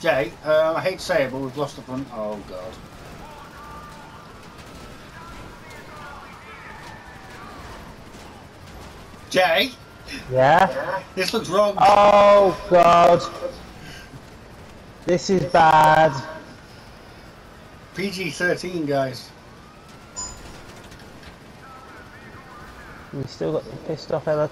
Jay, uh, I hate to say it, but we've lost the front. Oh god. Jay, Yeah? this looks wrong. Oh god. This is bad. PG-13, guys. We still got the pissed off Ella